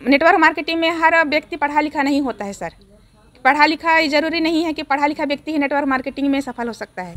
Network marketing में हर व्यक्ति पढ़ा लिखा नहीं होता है सर। पढ़ा लिखा ज़रूरी नहीं है कि पढ़ा लिखा व्यक्ति ही नेटवर्क मार्केटिंग में सफल हो सकता है।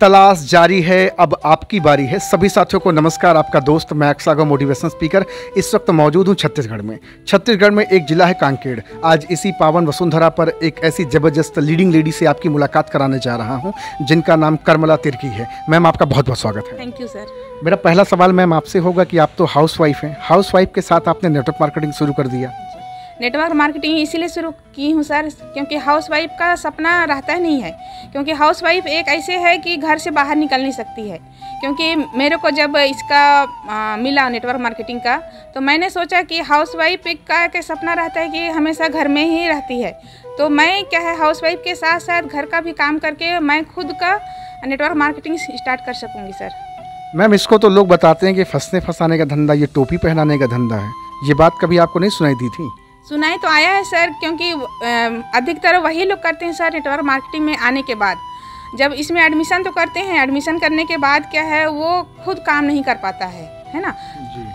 तलाश जारी है अब आपकी बारी है। सभी साथियों को नमस्कार आपका दोस्त मैं अक्सागो मोटिवेशनल स्पीकर। इस वक्त मौजूद हूँ छत्तीसगढ़ में। छत्तीसगढ़ में एक जिला है कांकेड़। आज इसी पावन वसुंधरा पर एक ऐसी ज़बरदस्त लीडिंग लेडी से आपकी मुलाकात कराने जा रहा हूँ जिनका नाम करमला तिर्की है। मैम आपका बहुत बहुत स्वागत है। थैंक यू सर मेरा पहला सवाल मैम आपसे होगा कि आप तो हाउस वाइफ हैं। हाउस वाइफ के साथ आपने नेटवर्क मार्केटिंग शुरू कर दिया। नेटवर्क मार्केटिंग इसीलिए शुरू की हूँ सर क्योंकि हाउस वाइफ का सपना रहता ही नहीं है। क्योंकि हाउस वाइफ एक ऐसे है कि घर से बाहर निकल नहीं सकती है। क्योंकि मेरे को जब इसका आ, मिला नेटवर्क मार्केटिंग का तो मैंने सोचा कि हाउस वाइफ का के सपना रहता है कि हमेशा घर में ही रहती है। तो मैं क्या है हाउस वाइफ के साथ साथ घर का भी काम करके मैं खुद का नेटवर्क मार्केटिंग स्टार्ट कर सकूँगी सर। मैम इसको तो लोग बताते हैं कि फंसने फंसाने का धंधा ये टोपी पहनाने का धंधा है। ये बात कभी आपको नहीं सुनाई दी थी? सुनाई तो आया है सर क्योंकि अधिकतर वही लोग करते हैं सर नेटवर्क मार्केटिंग में आने के बाद। जब इसमें एडमिशन तो करते हैं एडमिशन करने के बाद क्या है वो खुद काम नहीं कर पाता है है ना?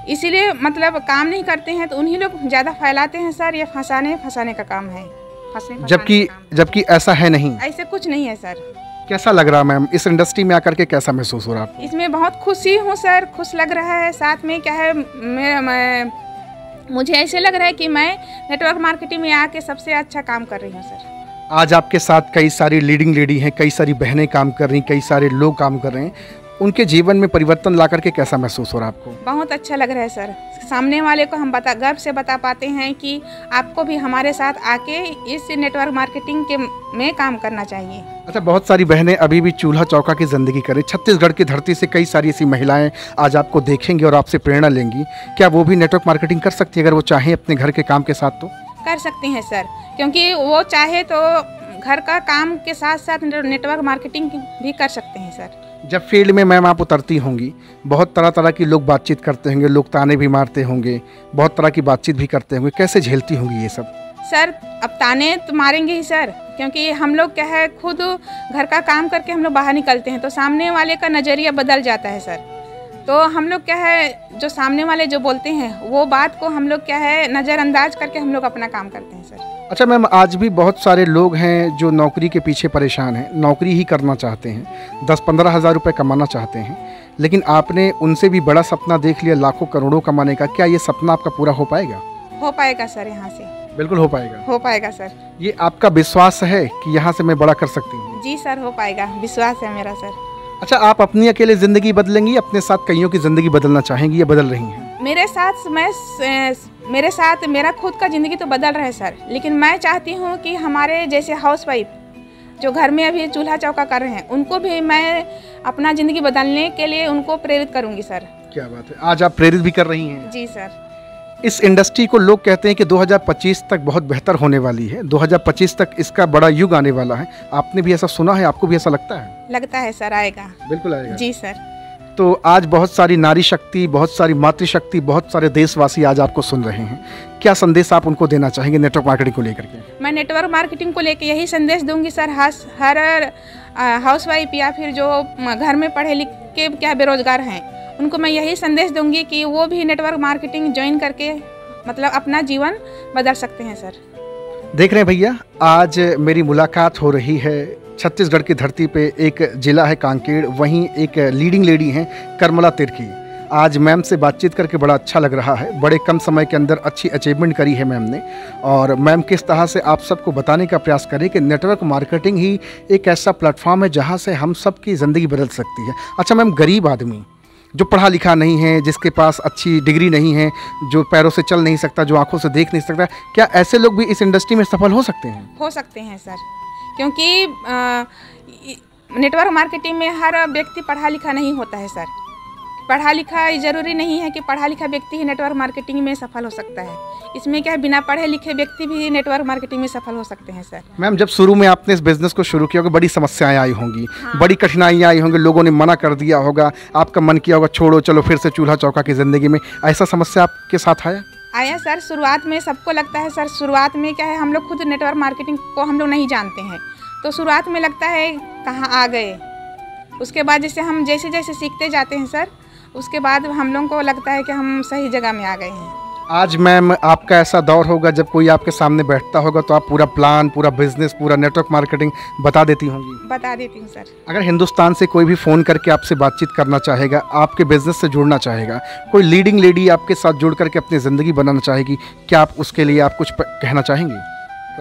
इसीलिए मतलब काम नहीं करते हैं तो उन्हीं लोग ज़्यादा फैलाते हैं सर ये फंसाने फंसाने का काम है। जबकि जबकि ऐसा है नहीं। ऐसे कुछ नहीं है सर। कैसा लग रहा है मैम? इस इंडस्ट्री में आकर के कैसा महसूस हो रहा है इसमें बहुत खुशी हूँ सर खुश लग रहा है। साथ में क्या है मैं, मैं मुझे ऐसे लग रहा है कि मैं नेटवर्क मार्केटिंग में आके सबसे अच्छा काम कर रही हूँ सर। आज आपके साथ कई सारी लीडिंग लेडी हैं कई सारी बहनें काम कर रही हैं कई सारे लोग काम कर रहे हैं। उनके जीवन में परिवर्तन ला करके कैसा महसूस हो रहा है आपको? बहुत अच्छा लग रहा है सर। सामने वाले को हम बता गर्व से बता पाते हैं कि आपको भी हमारे साथ आके इस नेटवर्क मार्केटिंग के में काम करना चाहिए। अच्छा बहुत सारी बहनें अभी भी चूल्हा चौका की ज़िंदगी करें छत्तीसगढ़ की धरती से कई सारी ऐसी महिलाएँ आज आपको देखेंगी और आपसे प्रेरणा लेंगी। क्या वो भी नेटवर्क मार्केटिंग कर सकती है अगर वो चाहें अपने घर के काम के साथ तो? कर सकते हैं सर। क्योंकि वो चाहे तो घर का काम के साथ साथ नेटवर्क मार्केटिंग भी कर सकते हैं सर। जब फ़ील्ड में मैम आप उतरती होंगी, बहुत तरह तरह की लोग बातचीत करते होंगे, लोग ताने भी मारते होंगे, बहुत तरह की बातचीत भी करते होंगे। कैसे झेलती होंगी ये सब? सर, अब ताने तो मारेंगे ही, सर, क्योंकि हम लोग क्या है, खुद घर का काम करके हम लोग बाहर निकलते हैं तो सामने वाले का नज़रिया बदल जाता है, सर। तो हम लोग क्या है जो सामने वाले जो बोलते हैं वो बात को हम लोग क्या है नज़रअंदाज करके हम लोग अपना काम करते हैं सर। अच्छा मैम आज भी बहुत सारे लोग हैं जो नौकरी के पीछे परेशान हैं। नौकरी ही करना चाहते हैं। दस पंद्रह हज़ार रुपये कमाना चाहते हैं। लेकिन आपने उनसे भी बड़ा सपना देख लिया लाखों करोड़ों कमाने का। क्या ये सपना आपका पूरा हो पाएगा? हो पाएगा सर यहाँ से। बिल्कुल हो पाएगा। हो पाएगा सर। ये आपका विश्वास है कि यहाँ से मैं बड़ा कर सकती हूँ? जी सर हो पाएगा। विश्वास है मेरा सर। अच्छा आप अपनी अकेले ज़िंदगी बदलेंगी अपने साथ कईयों की ज़िंदगी बदलना चाहेंगी या बदल रही हैं? मेरे साथ मैं मेरे साथ मेरा खुद का ज़िंदगी तो बदल रहा है सर। लेकिन मैं चाहती हूँ कि हमारे जैसे हाउस वाइफ जो घर में अभी चूल्हा चौका कर रहे हैं उनको भी मैं अपना ज़िंदगी बदलने के लिए उनको प्रेरित करूँगी सर। क्या बात है। आज आप प्रेरित भी कर रही हैं? जी सर। इस इंडस्ट्री को लोग कहते हैं कि 2025 तक बहुत बेहतर होने वाली है। 2025 तक इसका बड़ा युग आने वाला है। आपने भी ऐसा सुना है? आपको भी ऐसा लगता है? लगता है सर आएगा। बिल्कुल आएगा। जी सर। तो आज बहुत सारी नारी शक्ति बहुत सारी मातृशक्ति बहुत सारे देशवासी आज आपको सुन रहे हैं। क्या संदेश आप उनको देना चाहेंगे नेटवर्क मार्केटिंग को लेकर के? मैं नेटवर्क मार्केटिंग को लेकर यही संदेश दूँगी सर हर हाउस वाइफ या फिर जो घर में पढ़े लिख के क्या बेरोजगार हैं उनको मैं यही संदेश दूँगी कि वो भी नेटवर्क मार्केटिंग ज्वाइन करके मतलब अपना जीवन बदल सकते हैं सर। देख रहे हैं भैया आज मेरी मुलाकात हो रही है छत्तीसगढ़ की धरती पे एक ज़िला है कांकेड़ वहीं एक लीडिंग लेडी हैं करमला तिर्की। आज मैम से बातचीत करके बड़ा अच्छा लग रहा है। बड़े कम समय के अंदर अच्छी अचीवमेंट करी है मैम ने। और मैम किस तरह से आप सबको बताने का प्रयास करें कि नेटवर्क मार्केटिंग ही एक ऐसा प्लेटफॉर्म है जहाँ से हम सब की ज़िंदगी बदल सकती है। अच्छा मैम, गरीब आदमी जो पढ़ा लिखा नहीं है, जिसके पास अच्छी डिग्री नहीं है, जो पैरों से चल नहीं सकता, जो आँखों से देख नहीं सकता, क्या ऐसे लोग भी इस इंडस्ट्री में सफल हो सकते हैं? हो सकते हैं सर क्योंकि नेटवर्क मार्केटिंग में हर व्यक्ति पढ़ा लिखा नहीं होता है सर पढ़ा लिखा ज़रूरी नहीं है कि पढ़ा लिखा व्यक्ति ही नेटवर्क मार्केटिंग में सफल हो सकता है। इसमें क्या है बिना पढ़े लिखे व्यक्ति भी नेटवर्क मार्केटिंग में सफल हो सकते हैं सर मैम जब शुरू में आपने इस बिज़नेस को शुरू किया होगा बड़ी समस्याएँ आई होंगी। हाँ। बड़ी कठिनाइयाँ आई होंगी लोगों ने मना कर दिया होगा आपका मन किया होगा छोड़ो चलो फिर से चूल्हा चौका की ज़िंदगी में। ऐसा समस्या आपके साथ आया? आया सर, शुरुआत में सबको लगता है, सर, शुरुआत में क्या है, हम लोग खुद नेटवर्क मार्केटिंग को हम लोग नहीं जानते हैं। तो शुरुआत में लगता है, कहाँ आ गए? उसके बाद जैसे हम जैसे जैसे सीखते जाते हैं, सर, उसके बाद हम लोगों को लगता है कि हम सही जगह में आ गए हैं। आज मैम आपका ऐसा दौर होगा जब कोई आपके सामने बैठता होगा तो आप पूरा प्लान पूरा बिज़नेस पूरा नेटवर्क मार्केटिंग बता देती होंगी। बता देती हूँ सर। अगर हिंदुस्तान से कोई भी फ़ोन करके आपसे बातचीत करना चाहेगा आपके बिज़नेस से जुड़ना चाहेगा कोई लीडिंग लेडी आपके साथ जुड़ करके अपनी ज़िंदगी बनाना चाहेगी क्या आप उसके लिए आप कुछ कहना चाहेंगी?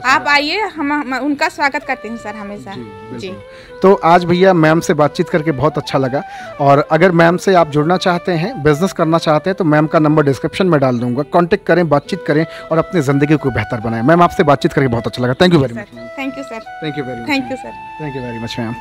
आप आइए हम, हम उनका स्वागत करते हैं सर हमेशा। जी, जी। तो आज भैया मैम से बातचीत करके बहुत अच्छा लगा और अगर मैम से आप जुड़ना चाहते हैं बिज़नेस करना चाहते हैं तो मैम का नंबर डिस्क्रिप्शन में डाल दूँगा। कांटेक्ट करें बातचीत करें और अपनी ज़िंदगी को बेहतर बनाएँ। मैम आपसे बातचीत करके बहुत अच्छा लगा। Thank you very much thank you sir thank you very much thank you sir thank you very much ma'am